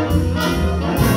Música